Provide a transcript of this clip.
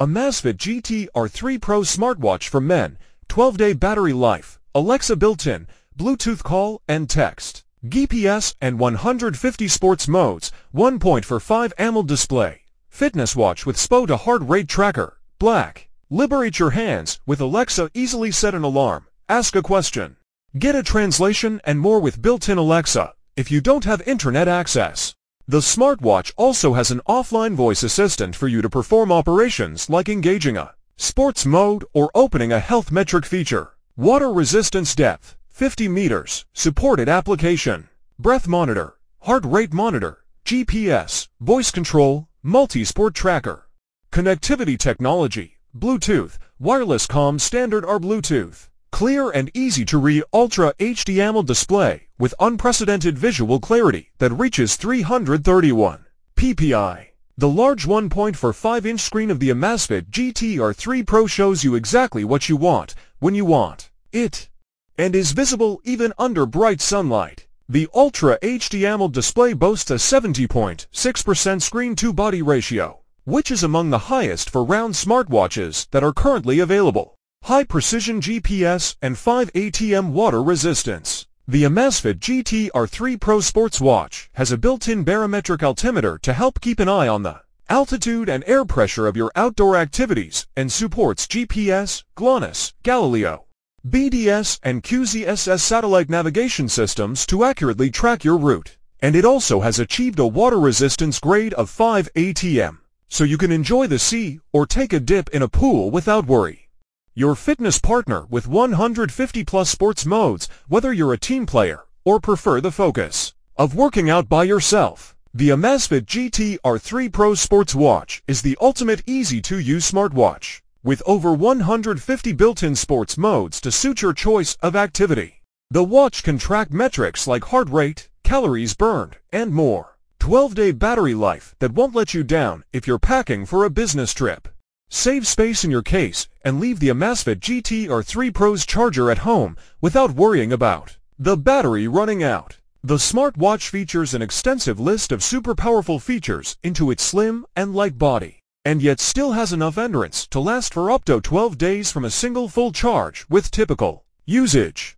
Amazfit GTR 3 Pro smartwatch for men, 12-day battery life, Alexa built-in, Bluetooth call and text, GPS and 150 sports modes, 1 point for 5 AMOLED display, fitness watch with SpO2 heart rate tracker, black. Liberate your hands with Alexa easily set an alarm, ask a question. Get a translation and more with built-in Alexa if you don't have internet access. The smartwatch also has an offline voice assistant for you to perform operations like engaging a sports mode or opening a health metric feature. Water resistance depth, 50 meters, supported application, breath monitor, heart rate monitor, GPS, voice control, multi-sport tracker. Connectivity technology, Bluetooth, wireless COM standard or Bluetooth. Clear and easy to read Ultra HD AMOLED display with unprecedented visual clarity that reaches 331 ppi. The large 1.45-inch screen of the Amazfit GTR 3 Pro shows you exactly what you want when you want it and is visible even under bright sunlight. The Ultra HD AMOLED display boasts a 70.6% screen-to-body ratio, which is among the highest for round smartwatches that are currently available high-precision GPS, and 5 ATM water resistance. The Amazfit GTR 3 Pro Sports Watch has a built-in barometric altimeter to help keep an eye on the altitude and air pressure of your outdoor activities and supports GPS, GLONASS, Galileo, BDS, and QZSS satellite navigation systems to accurately track your route. And it also has achieved a water resistance grade of 5 ATM, so you can enjoy the sea or take a dip in a pool without worry your fitness partner with 150 plus sports modes, whether you're a team player or prefer the focus of working out by yourself. The Amazfit GTR 3 Pro Sports Watch is the ultimate easy-to-use smartwatch with over 150 built-in sports modes to suit your choice of activity. The watch can track metrics like heart rate, calories burned, and more. 12-day battery life that won't let you down if you're packing for a business trip. Save space in your case and leave the Amazfit GTR 3 Pro's charger at home without worrying about the battery running out. The smartwatch features an extensive list of super powerful features into its slim and light body, and yet still has enough endurance to last for up to 12 days from a single full charge with typical usage.